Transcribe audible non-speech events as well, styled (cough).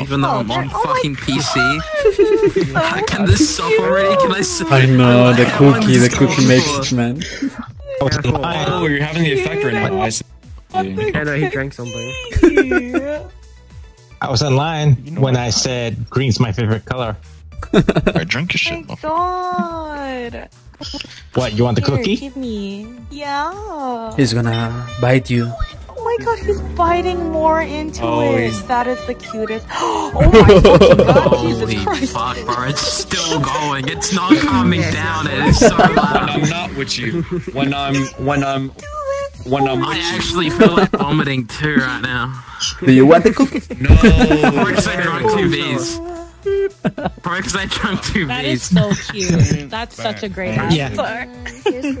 even though I'm on Oh fucking PC. (laughs) Can this stop already? Can I say? I know the How cookie, the cookie going makes it, man. Oh, you're having the effect right now. I see. I know he drank something. I was online when I said green's my favorite color. (laughs) I drink your Oh shit. my god. What, you want the Here, cookie? give me. Yeah. He's gonna bite you. Oh my god, he's biting more into Oh, it. he's- That is the cutest. (gasps) Oh my fucking god, Jesus Holy Christ. fuck, bro! It's still going. It's not calming down. It is so When loud. I'm not with you, when I'm, when I'm, when I'm I with you. actually feel like vomiting too right now. Do you want the cookie? No. Probably because I drank two V's. Probably because I drank two That is so cute. That's such a great Yeah. answer. (laughs)